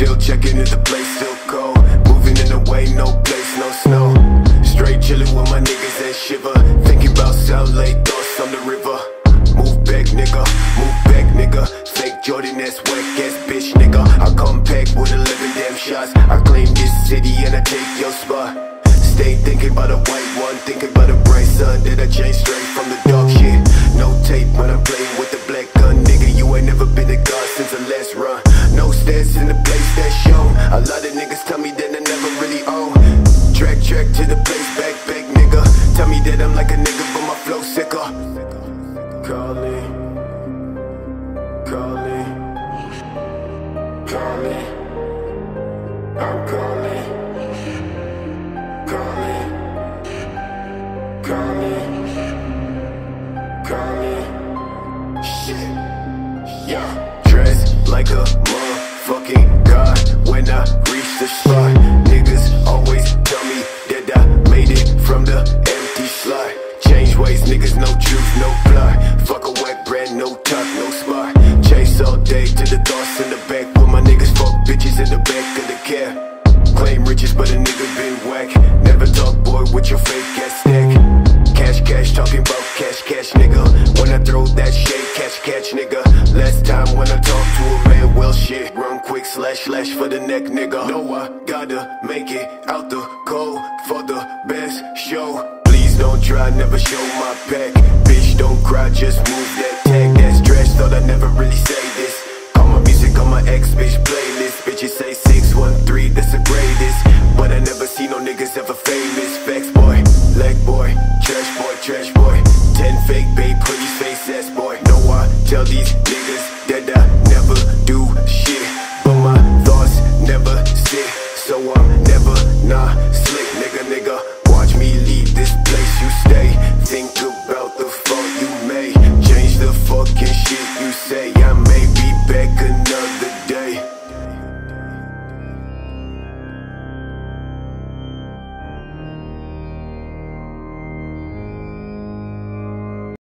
Still checking if the place still cold. Moving in the way, no place, no snow. Straight chillin' with my niggas that shiver. Thinking about South Lake, thoughts on the river. Move back, nigga. Move back, nigga. Fake Jordan, that's whack ass bitch, nigga. I come back with 11 damn shots. I claim this city and I take your spot. Stay thinking about a white one, thinking about a bright sun. Did I change straight from the dark shit? Me I'm like a nigga, but my flow sicker. Calling, calling, calling. I'm calling, calling, calling, calling. Shit, yeah. Dressed like a motherfucking god when I reach the spot. Bitches in the back of the cab. Claim riches, but a nigga been whack. Never talk, boy, with your fake ass stack. Cash, cash, talking about cash, cash, nigga. When I throw that shade, catch, catch, nigga. Last time when I talk to a man, well, shit. Run quick, slash, slash for the neck, nigga. Know I gotta make it out the cold for the best show. Please don't try, never show my back. Bitch, don't cry, just move that three, that's the greatest. But I never see no niggas ever famous. Vex boy, leg boy, trash boy, trash boy. Ten fake babe, pretty face ass boy. No, I tell these niggas that I never do shit. But my thoughts never sit So I'm never not nah, slick. Nigga, nigga, watch me leave this place. You stay, think about the fuck you made. Change the fucking shit